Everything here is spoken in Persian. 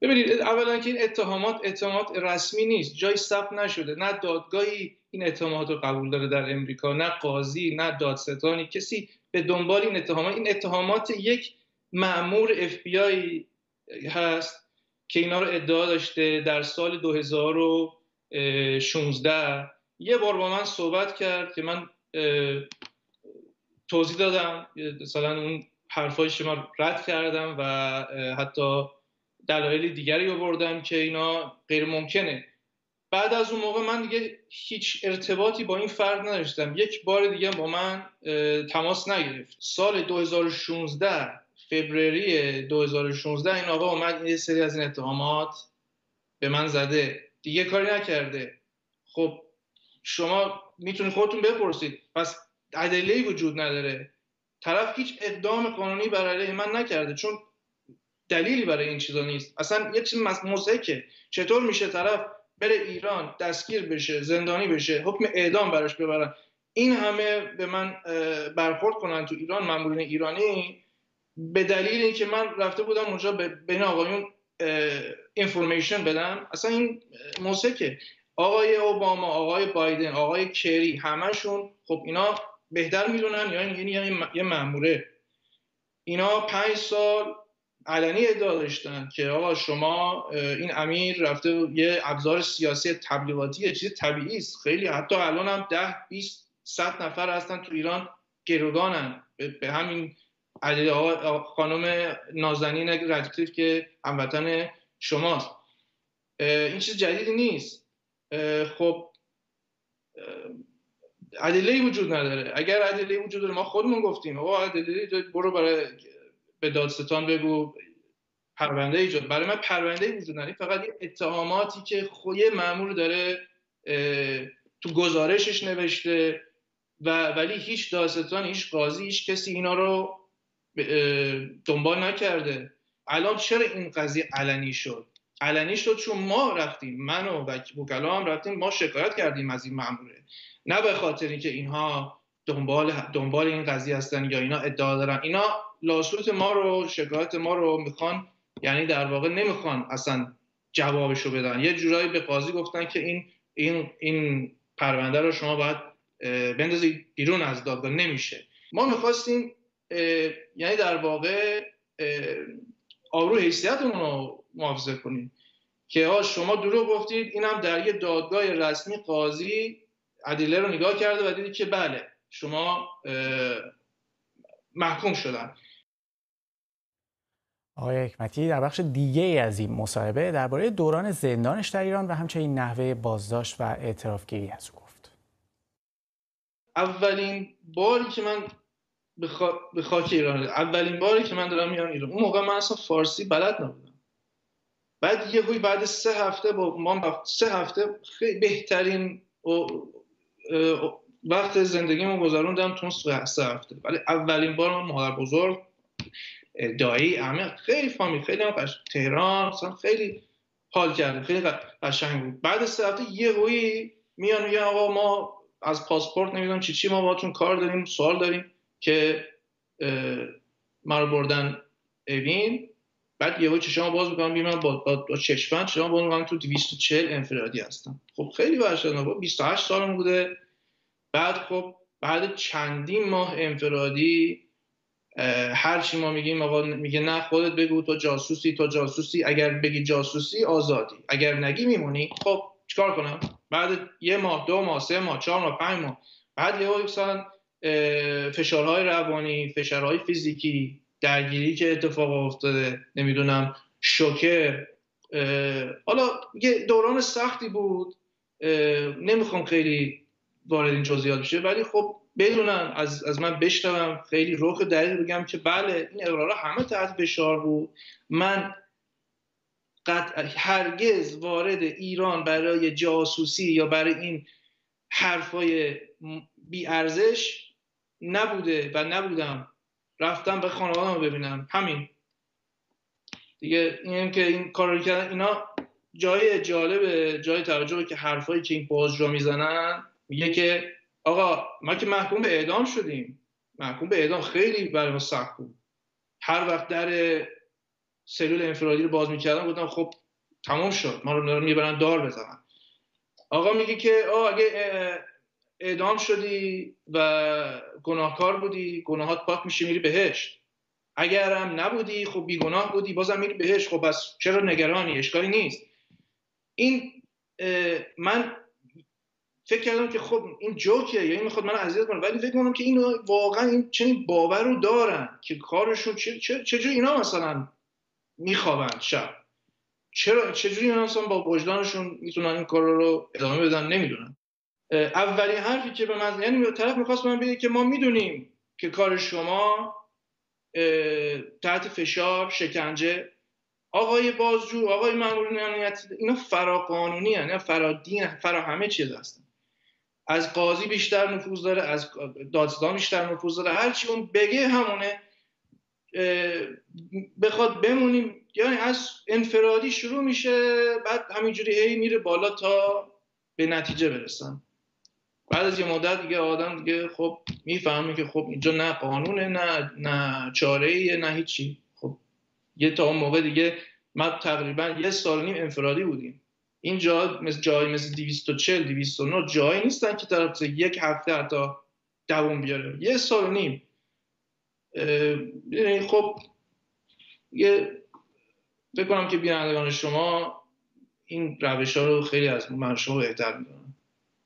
ببینید اولا که این اتهامات اتهامات رسمی نیست. جای ثبت نشده. نه دادگاهی این اتهامات رو قبول داره در امریکا نه قاضی نه دادستانی. کسی به دنبال این اتهامات این اتهامات یک معمور اف بی آی هست که اینا رو ادعا داشته در سال 2016 یه بار با من صحبت کرد که من توضیح دادم. مثلا اون حرفای شما رد کردم و حتی دلایل دیگری آوردم که اینا غیر ممکنه. بعد از اون موقع من دیگه هیچ ارتباطی با این فرد نداشتم. یک بار دیگه با من تماس نگرفت. سال 2016 فبروری 2016 این آقا اومد یه سری از این اتهامات به من زده. دیگه کاری نکرده. خب شما می‌تونید خودتون بپرسید. پس ادله وجود نداره. طرف هیچ اقدام قانونی برای من نکرده. چون دلیلی برای این چیزا نیست. اصلا یه چیز مزهکه چطور میشه طرف بره ایران دستگیر بشه زندانی بشه حکم اعدام براش ببرن؟ این همه به من برخورد کنن تو ایران مامورین ایرانی. به دلیل اینکه من رفته بودم اونجا به بین آقایون اینفورمیشن بدم. اصلا این موسیقه آقای اوباما آقای بایدن آقای کری همشون خب اینا بهتر می‌دونن یا یعنی یه ماموره. اینا پنج سال علنی ادعا داشتن که آقا شما این امیر رفته یه ابزار سیاسی تبلیغاتی چیز طبیعی است. خیلی حتی الان هم ده 20 صد نفر هستن تو ایران گروگانن. به همین علی خانم نازنین ردکلیف که هموطن شماست. این چیز جدیدی نیست. خب ادله وجود نداره. اگر ادله وجود داره ما خودمون گفتیم آقا ادله برو برای به دادستان بگو پرونده ایجاد. برای من پرونده وجود نداره فقط یه اتهاماتی که خود مامور داره تو گزارشش نوشته و ولی هیچ دادستان هیچ قاضی هیچ کسی اینا رو دنبال نکرده. الان چرا این قضیه علنی شد؟ علنی شد چون ما رفتیم من و وکلا هم رفتیم ما شکایت کردیم از این ماموره نه به خاطر اینکه اینها دنبال دنبال این قضیه هستن یا اینا ادعا دارن. اینا لاسوت ما رو شکایت ما رو می‌خوان یعنی در واقع نمی‌خوان اصلا جوابشو بدن. یه جورایی به قاضی گفتن که این این این پرونده رو شما باید بندازید بیرون از دادگاه. نمیشه. ما می‌خواستیم یعنی در واقع آبرو حیثیتمون رو محافظه کنیم. که ها شما دروغ گفتید اینم در یه دادگاه رسمی قاضی عدیله رو نگاه کرده و دیدید که بله شما محکوم شدن. آقای حکمتی در بخش دیگه از این مصاحبه درباره دوران زندانش در ایران و همچنین نحوه بازداشت و اعترافگیری از او گفت. اولین باری که من به, خاک ایران اولین باری که من دارم میام ایران اون موقع من اصلا فارسی بلد نبودم. بعد یه هوی بعد سه هفته با ما سه هفته خیلی بهترین وقت زندگیمو گذروندم تو سه هفته. ولی اولین بار من مادر بزرگ دایی همه خیلی فامیل خیلی هم تهران اصلا خیلی حال کرده خیلی قشنگ بود. بعد سه هفته یه هوی میان آقا ما از پاسپورت نمی‌دونم چی چی ما باتون کار داریم سوال داریم که ما رو بردن اوین. بعد یهو چشام باز می‌کنم می‌بینم با, با, با چشمند شما باز می‌کنم تو 240 انفرادی هستم. خب خیلی وحشتناک 28 سالم بوده. بعد خب بعد چندین ماه انفرادی هر چی ما میگیم آقا میگه نه خودت بگو تو جاسوسی تو جاسوسی اگر بگی جاسوسی آزادی اگر نگی میمونی. خب چیکار کنم؟ بعد یه ماه دو ماه سه ماه چهار ماه پنج ماه. بعد یه مثلا فشارهای روانی فشارهای فیزیکی درگیری که اتفاق افتاده نمی‌دونم شوکه حالا یه دوران سختی بود. نمی‌خوام خیلی وارد این جزئیات بشه ولی خب بدونم از, از من بشنوم خیلی روخ دقیق بگم که بله این اقرارها همه تحت فشار بود. من هرگز وارد ایران برای جاسوسی یا برای این حرفای بی ارزش نبوده و نبودم. رفتم به خانواده ببینم. همین. دیگه این که این کار کردن اینا جای جالب جای توجه که حرفایی که این بازجو می‌زنن میگه که آقا ما که محکوم به اعدام شدیم. محکوم به اعدام خیلی برای ما سخت بود. هر وقت در سلول انفرادی رو باز می‌کردم گفتم خب تمام شد. ما رو می‌برن دار بزنن. آقا میگه که آه اگه اعدام شدی و گناهکار بودی گناهات پاک میشه میری بهشت. اگرم نبودی خب بیگناه بودی بازم میری بهشت. خب بس چرا نگرانی؟ اشکالی نیست. این من فکر کردم که خب این جوکه یا این می‌خواد من اذیت کنه ولی فکر کنم که اینو واقعا این چنین باور رو دارن که کارشون چه چجوری اینا مثلا میخوابن شب؟ چرا چجوری اینا مثلا با وجدانشون می‌تونن این کار رو ادامه بدن؟ نمی‌دونن اولین حرفی که به من یعنی طرف می‌خواست من بگه که ما می‌دونیم که کار شما تحت فشار شکنجه. آقای بازجو آقای مامورین امنیتی اینا فراقانونی هستن فرا دین فرا همه چیز هستن. از قاضی بیشتر نفوذ داره از دادستان بیشتر نفوذ داره. هر چی اون بگه همونه. بخواد بمونیم. یعنی از انفرادی شروع میشه بعد همینجوری هی میره بالا تا به نتیجه برسن. بعد از یه مدت دیگه آدم دیگه خب می‌فهمه که خب اینجا نه قانونه نه نه چاره ایه نه هیچی. خب یه تا اون موقع دیگه ما تقریبا یه سال نیم انفرادی بودیم. این جا مثل جایی مثل 240 209 جایی نیستن که طرف یک هفته حتی دووم بیاره. یه سال نیم. خب یه فکر کنم که بینندگان شما این روش ها رو خیلی از من شما بهتر می‌دونم